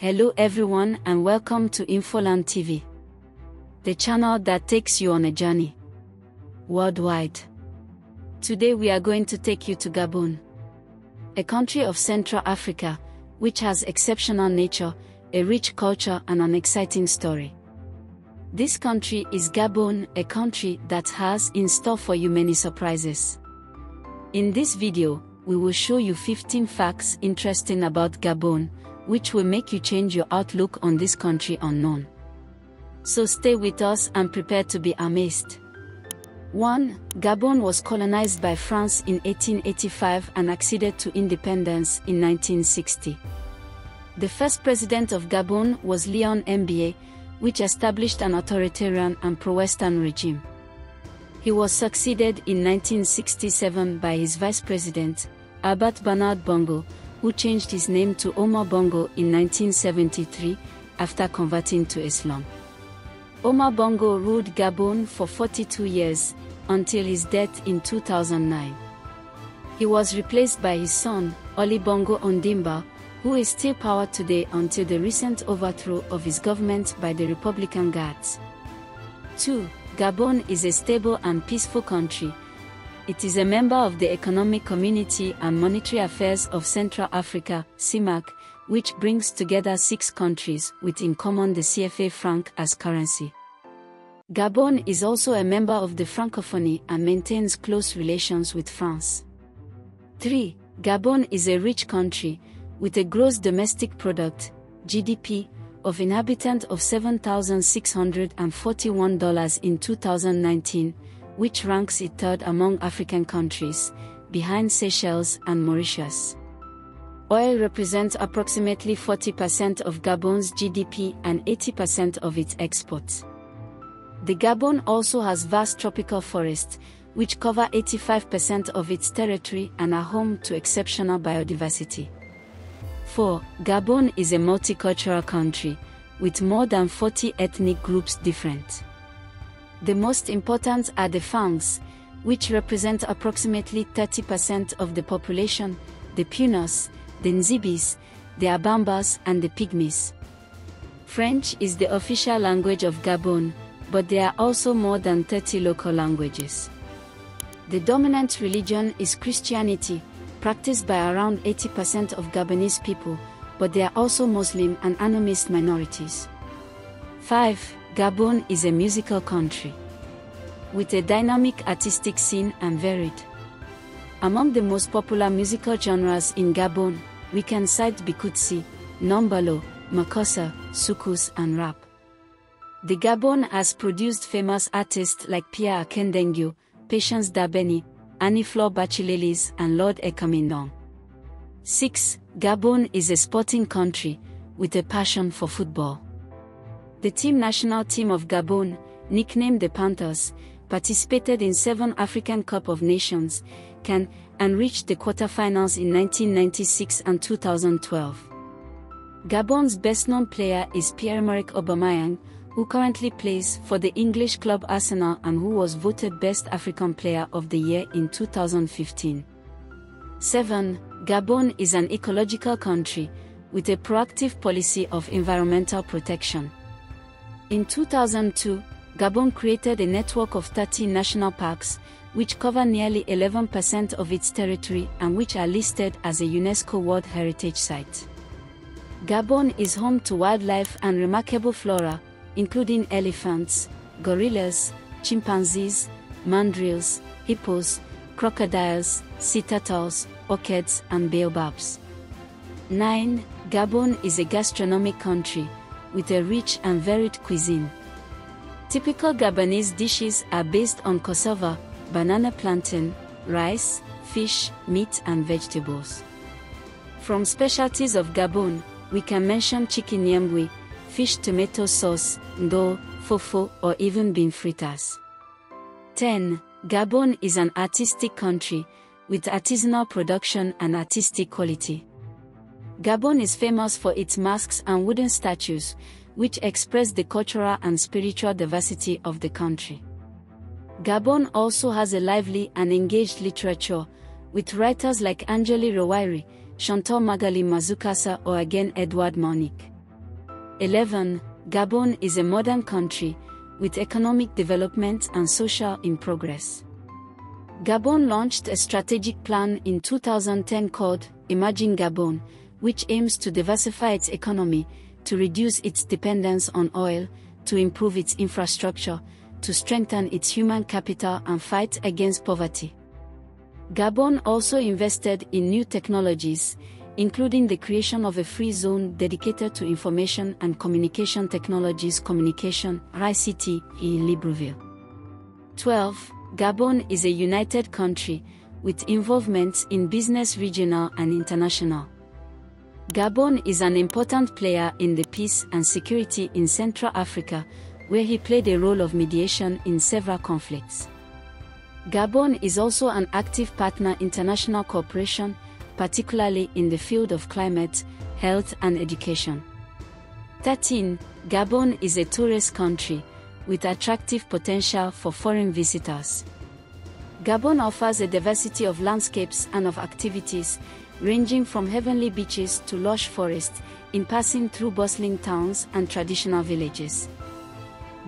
Hello everyone and welcome to Infoland TV. The channel that takes you on a journey. Worldwide. Today we are going to take you to Gabon. A country of Central Africa, which has exceptional nature, a rich culture and an exciting story. This country is Gabon, a country that has in store for you many surprises. In this video, we will show you 15 facts interesting about Gabon, which will make you change your outlook on this country unknown. So stay with us and prepare to be amazed. 1. Gabon was colonized by France in 1885 and acceded to independence in 1960. The first president of Gabon was Leon Mba, which established an authoritarian and pro-Western regime. He was succeeded in 1967 by his vice president, Albert Bernard Bongo, who changed his name to Omar Bongo in 1973 after converting to Islam. Omar Bongo ruled Gabon for 42 years, until his death in 2009. He was replaced by his son, Ali Bongo Ondimba, who is still power today until the recent overthrow of his government by the Republican Guards. 2. Gabon is a stable and peaceful country, it is a member of the Economic Community and Monetary Affairs of Central Africa, CEMAC, which brings together six countries with in common the CFA franc as currency. Gabon is also a member of the Francophonie and maintains close relations with France. 3. Gabon is a rich country, with a gross domestic product, GDP, of inhabitant of $7,641 in 2019, which ranks it third among African countries, behind Seychelles and Mauritius. Oil represents approximately 40% of Gabon's GDP and 80% of its exports. The Gabon also has vast tropical forests, which cover 85% of its territory and are home to exceptional biodiversity. 4. Gabon is a multicultural country, with more than 40 ethnic groups different. The most important are the Fangs, which represent approximately 30% of the population, the Punas, the Nzibis, the Abambas and the Pygmies. French is the official language of Gabon, but there are also more than 30 local languages. The dominant religion is Christianity, practiced by around 80% of Gabonese people, but there are also Muslim and animist minorities. 5. Gabon is a musical country with a dynamic artistic scene and varied. Among the most popular musical genres in Gabon, we can cite Bikutsi, Nombalo, Makossa, Soukous and rap. The Gabon has produced famous artists like Pierre Akendengué, Patience Dabany, Annie Fleur Bachillelis and Lord Ekomy Ndong. 6. Gabon is a sporting country, with a passion for football. The team national team of Gabon, nicknamed the Panthers, participated in seven African Cup of Nations, CAN, and reached the quarterfinals in 1996 and 2012. Gabon's best-known player is Pierre-Emerick Aubameyang, who currently plays for the English club Arsenal and who was voted Best African Player of the Year in 2015. 7. Gabon is an ecological country, with a proactive policy of environmental protection. In 2002, Gabon created a network of 30 national parks, which cover nearly 11% of its territory and which are listed as a UNESCO World Heritage Site. Gabon is home to wildlife and remarkable flora, including elephants, gorillas, chimpanzees, mandrills, hippos, crocodiles, sea turtles, orchids and baobabs. 9. Gabon is a gastronomic country, with a rich and varied cuisine. Typical Gabonese dishes are based on cassava, banana plantain, rice, fish, meat and vegetables. From specialties of Gabon, we can mention chicken nyembwe, fish tomato sauce, ndo, fofo or even bean fritters. 10. Gabon is an artistic country, with artisanal production and artistic quality. Gabon is famous for its masks and wooden statues, which express the cultural and spiritual diversity of the country. Gabon also has a lively and engaged literature, with writers like Angèle Rawiri, Chantal Magalie Mbazoo-Kassa or again Edward Monique. 11. Gabon is a modern country, with economic development and social in progress. Gabon launched a strategic plan in 2010 called Imagine Gabon, which aims to diversify its economy, to reduce its dependence on oil, to improve its infrastructure, to strengthen its human capital and fight against poverty. Gabon also invested in new technologies, including the creation of a free zone dedicated to information and communication technologies communication ICT in Libreville. 12. Gabon is a united country, with involvement in business regional and international. Gabon is an important player in the peace and security in Central Africa, where he played a role of mediation in several conflicts. Gabon is also an active partner in international cooperation, particularly in the field of climate, health and education. 13. Gabon is a tourist country, with attractive potential for foreign visitors. Gabon offers a diversity of landscapes and of activities, ranging from heavenly beaches to lush forests, in passing through bustling towns and traditional villages.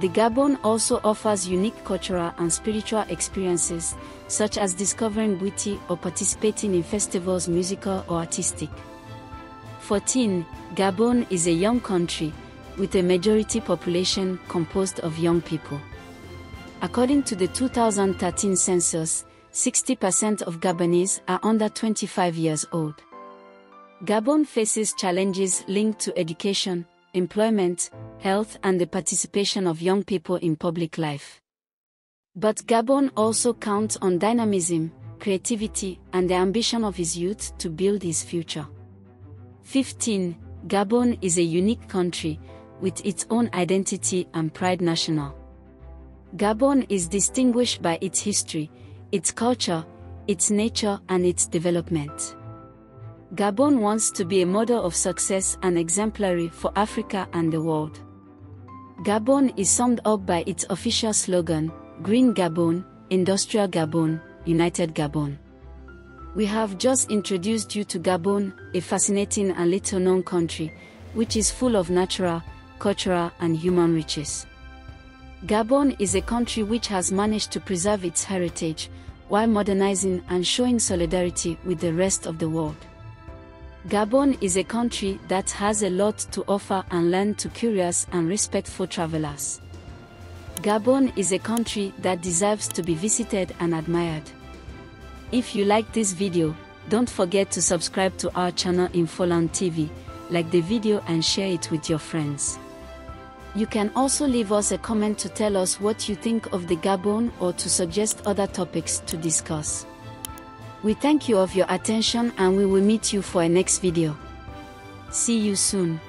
The Gabon also offers unique cultural and spiritual experiences, such as discovering beauty or participating in festivals musical or artistic. 14. Gabon is a young country, with a majority population composed of young people. According to the 2013 census, 60% of Gabonese are under 25 years old. Gabon faces challenges linked to education, employment, health and the participation of young people in public life. But Gabon also counts on dynamism, creativity, and the ambition of his youth to build his future. 15. Gabon is a unique country, with its own identity and pride national. Gabon is distinguished by its history, its culture, its nature and its development. Gabon wants to be a model of success and exemplary for Africa and the world. Gabon is summed up by its official slogan, Green Gabon, Industrial Gabon, United Gabon. We have just introduced you to Gabon, a fascinating and little known country, which is full of natural, cultural and human riches. Gabon is a country which has managed to preserve its heritage, while modernizing and showing solidarity with the rest of the world. Gabon is a country that has a lot to offer and learn to curious and respectful travelers. Gabon is a country that deserves to be visited and admired. If you like this video, don't forget to subscribe to our channel Infoland TV, like the video and share it with your friends. You can also leave us a comment to tell us what you think of the Gabon or to suggest other topics to discuss. We thank you of your attention and we will meet you for a next video. See you soon.